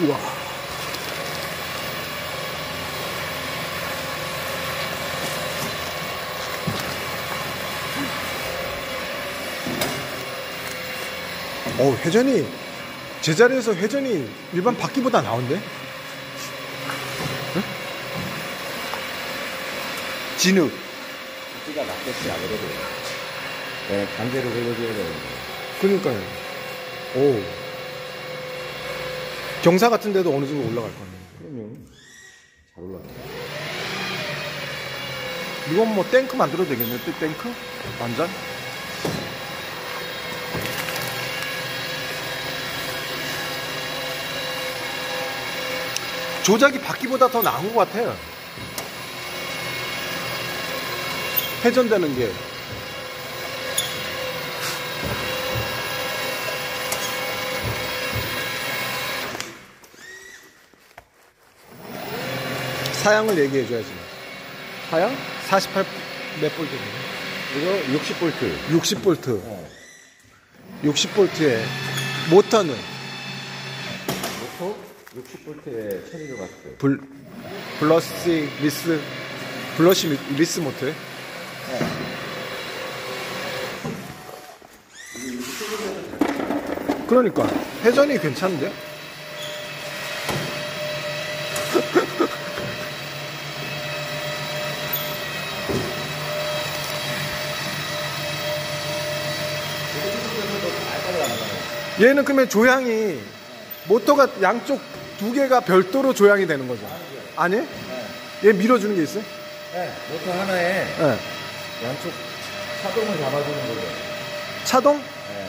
우와. 어, 회전이 제자리에서 회전이 일반 바퀴보다 나은데? 응? 진흙. 바퀴가 낫겠지 아무래도. 네, 강제로 긁어줘야 되는데. 그러니까요. 오. 경사 같은 데도 어느 정도 올라갈 거네. 그럼요. 잘 올라가. 이건 뭐 탱크 만들어도 되겠네. 또 탱크? 완전? 조작이 바퀴보다 더 나은 것 같아요. 회전되는 게. 사양을 얘기해 줘야지. 사양? 48 몇 볼트인가? 이거 60 볼트. 60 볼트. 60 볼트에 모터는 모터 60 볼트에 처리를 봤을 때. 불, 블러시 리스 블러시 미- 리스 모터에 그러니까 회전이 괜찮은데? 얘는 그러면 조향이 모터가 양쪽 두 개가 별도로 조향이 되는 거죠? 아니? 얘 밀어주는 게 있어요? 네, 모터 하나에 네. 양쪽 차동을 잡아주는 거죠. 차동? 네.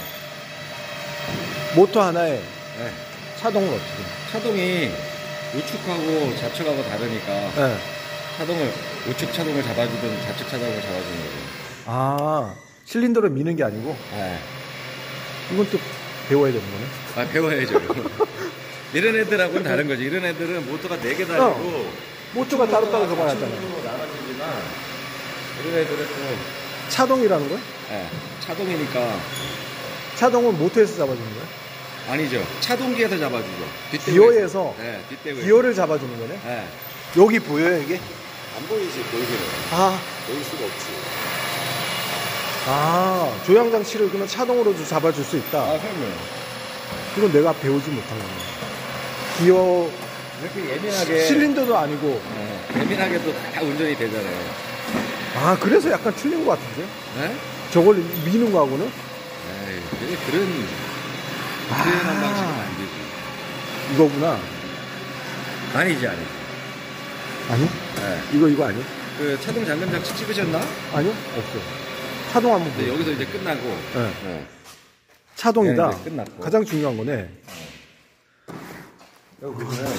모터 하나에 네. 차동을 어떻게? 차동이 우측하고 좌측하고 다르니까 네. 차동을 우측 차동을 잡아주든 좌측 차동을 잡아주는 거죠. 아, 실린더를 미는 게 아니고 네. 이건 또 배워야 되는 거네. 아 배워야죠. 이런 애들하고는 다른 거지. 이런 애들은 모터가 4개 달리고 모터가 따로 따로 접어놨잖아. 차동으로 나눠지지만 이런 애들은 또 차동이라는 거야? 네, 차동이니까 차동은 모터에서 잡아주는 거야? 아니죠. 차동기에서 잡아주죠. 기어에서 네, 뒷대구에서. 기어를 잡아주는 거네? 네. 여기 보여요, 이게? 안 보이지, 보이기는. 아, 보일 수가 없지. 아, 조향 장치를 그러면 차동으로도 잡아줄 수 있다. 아, 그럼요. 그건 내가 배우지 못한 거네. 기어, 이렇게 예민하게. 실린더도 아니고. 네, 예민하게도 다 운전이 되잖아요. 아, 그래서 약간 틀린 것 같은데? 네? 저걸 미는 거하고는? 에이, 그게 그런, 표현한 아. 방식은 안 되지. 이거구나. 아니지, 아니지. 아니? 네. 이거, 이거 아니? 그 차동 잠금 장치 찍으셨나? 아니요? 없어요. 차동 한번 네, 보여. 여기서 이제 끝나고. 네. 네. 차동이다. 네, 끝났고. 가장 중요한 거네. 여기 보시면.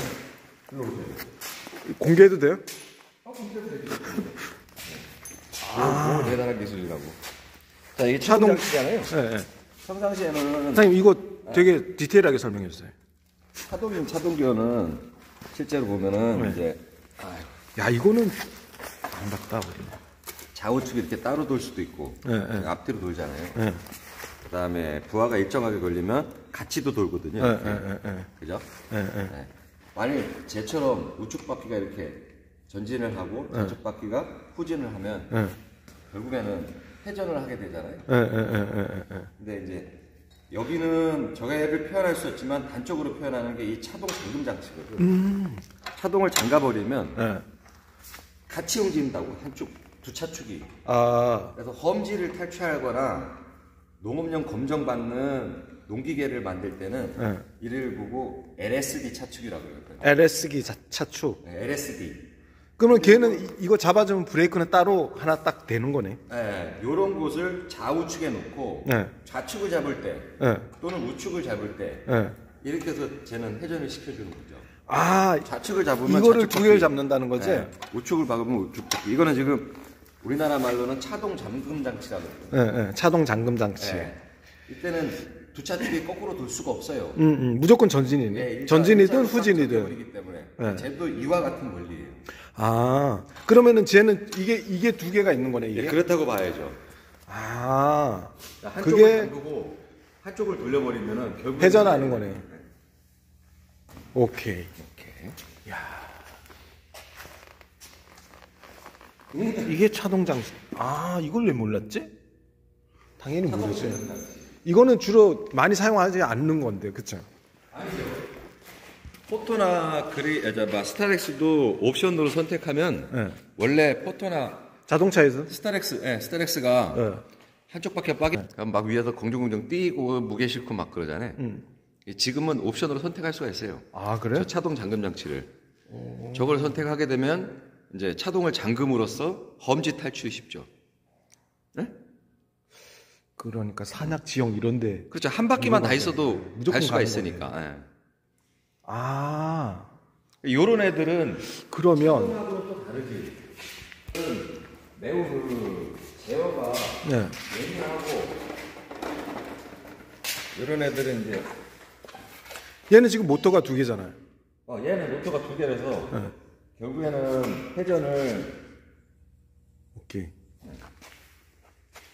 공개해도 돼요? 아. 대단한 기술이라고. 자, 이게 차동- 장치잖아요. 네, 네. 평상시에는 사장님, 이거 되게 디테일하게 설명해 주세요. 차동인 차동기어는 실제로 보면은 네. 이제 야, 이거는 안 닿다, 우리. 좌우측 이렇게 따로 돌 수도 있고 네, 네. 앞뒤로 돌잖아요. 네. 그다음에 부하가 일정하게 걸리면 같이도 돌거든요. 그죠? 네. 만약 쟤처럼 우측 바퀴가 이렇게 전진을 하고 좌측 바퀴가 후진을 하면 네. 결국에는 회전을 하게 되잖아요. 근데 이제 여기는 저게를 표현할 수 없지만 단적으로 표현하는 게 이 차동 잠금 장치거든. 차동을 잠가 버리면 네. 같이 움직인다고 한쪽 두 차축이. 아, 그래서 험지를 탈취하거나 농업용 검정 받는 농기계를 만들 때는 네. 이를 보고 LSD 차축이라고. LS기 자, 차축. 네, LSD. 그러면 걔는 이- 이거 잡아주면 브레이크는 따로 하나 딱 되는 거네. 네, 요런 곳을 좌우측에 놓고 네. 좌측을 잡을 때 네. 또는 우측을 잡을 때 네. 이렇게 해서 쟤는 회전을 시켜주는 거죠. 아, 좌측을 잡으면 이거를 두 개를. 잡는다는 거지? 네, 우측을 박으면 우측. 이거는 지금 우리나라 말로는 차동 잠금 장치라고. 네, 네. 차동 잠금 장치. 네. 이때는 두 차축이 거꾸로 돌 수가 없어요. 음, 음, 무조건 전진이네. 네, 일자- 전진이든 후진이든. 때문에 네. 쟤도 이와 같은 원리예요. 아, 그러면은 쟤는 이게 이게 두 개가 있는 거네 이게. 예, 그렇다고 봐야죠. 아, 한쪽을 그게 잠그고 한쪽을 돌려버리면은 결국 회전하는 거네. 오케이. 이렇게. 이게 차동 장식. 아, 이걸 왜 몰랐지? 당연히 모르지. 이거는 주로 많이 사용하지 않는 건데, 그쵸? 포토나 그리 아, 스타렉스도 옵션으로 선택하면 네. 원래 포토나 자동차에서? 스타렉스, 예, 스타렉스가 네. 한쪽밖에 빠기 그럼 막 위에서 공중공중 뛰고 무게 싣고 막 그러잖아요. 지금은 옵션으로 선택할 수가 있어요. 아, 그래? 저 차동 잠금 장치를 저걸 선택하게 되면 이제 차동을 잠금으로써 험지 탈출이 쉽죠. 그러니까 산악 지형 이런데. 그렇죠. 한 바퀴만 다 있어도 무조건 갈 수가 가는 있으니까. 예. 아, 요런 애들은 그러면, 또 다르지. 매우 그 제어가 네. 예민하고 이런 애들은 이제 얘는 지금 모터가 두 개잖아요. 어, 얘는 모터가 두 개라서 네. 결국에는 회전을 오케이.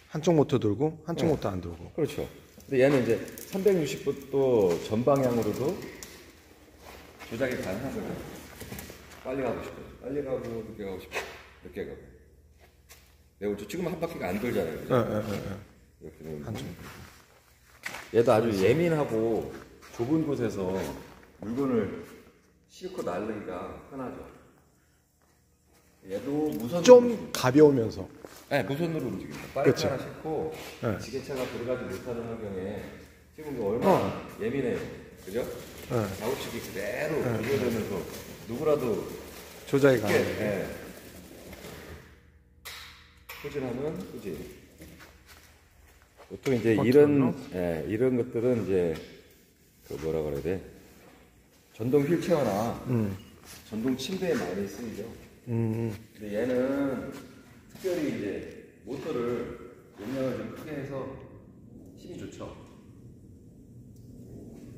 한쪽 모터 돌고, 한쪽 네. 모터 안 돌고. 그렇죠. 근데 얘는 이제 360도 전 방향으로도 조작이 가능하거든요. 빨리 가고 싶어. 빨리 가고 늦게 가고 싶어. 늦게 가고. 내가 네, 지금 한 바퀴가 안 돌잖아요. 예? 예, 예, 예. 이렇게 되면 얘도 아주 예민하고 좁은 곳에서 물건을 싣고 날리기가 편하죠. 얘도 무선 좀 가벼우면서. 네, 무선으로 움직입니다. 빨리 그쵸. 하나 싣고 네. 지게차가 들어가지 못하는 환경에 지금 이거 얼마나 예민해요. 그죠? 네. 좌우측이 그대로 연결되면서 누구라도 조작이 쉽게 가능해요. 예. 후진하면 후진. 보통 이제 이런 예, 이런 것들은 이제 그 뭐라 그래야 돼? 전동 휠체어나 전동 침대에 많이 쓰이죠. 음, 근데 얘는 특별히 이제 모터를 용량을 좀 크게 해서 힘이 좋죠.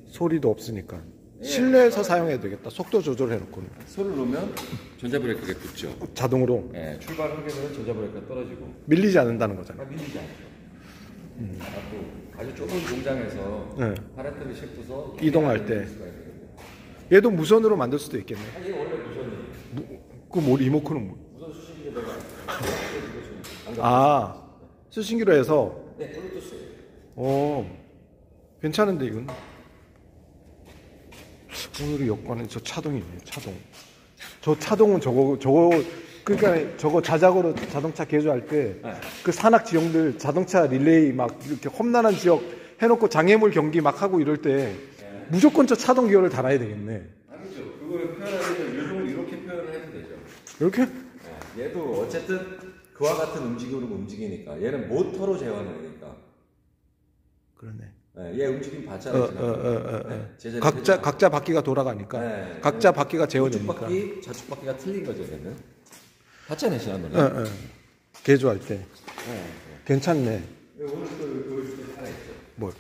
소리도 없으니까. 실내에서 사용해야 되겠다. 속도 조절해놓고. 소를 놓으면 전자브레이크가 붙죠. 자동으로 예, 출발하게 되면 전자브레이크가 떨어지고 밀리지 않는다는 거잖아요. 아, 밀리지 않죠. 아, 또 아주 좁은 공장에서 네. 파레트를 싣고서 이동할 때. 수가. 얘도 무선으로 만들 수도 있겠네. 아, 이게 원래 무선이에요. 그 뭐 리모컨은 뭐? 무선 수신기에다가 아, 수신기로 해서. 네, 블루투스예요. 어, 괜찮은데 이건. 오늘의 여권은 저 차동이네. 차동. 저 차동은 저거 저거 그러니까 저거 자작으로 자동차 개조할 때그 산악 지형들 자동차 릴레이 막 이렇게 험난한 지역 해놓고 장애물 경기 막 하고 이럴 때 무조건 저 차동 기어를 달아야 되겠네. 아니죠. 그걸 표현하려면 요즘은 이렇게 표현을 해도 되죠. 이렇게? 네, 얘도 어쨌든 그와 같은 움직임으로 움직이니까 얘는 모터로 제어하는 거니까 그러네. 네, 얘 움직임 어, 봤잖아요. 어, 지난번에. 어, 어, 어. 네, 제자리 각자 제자리. 각자 바퀴가 돌아가니까 네. 각자 바퀴가 우측 재워지니까. 바퀴, 좌측 바퀴가 틀린 거죠, 얘는. 봤잖아요, 지난번에. 어, 어. 개조할 때 네. 괜찮네. 오늘 또게 하나 있죠. 뭘?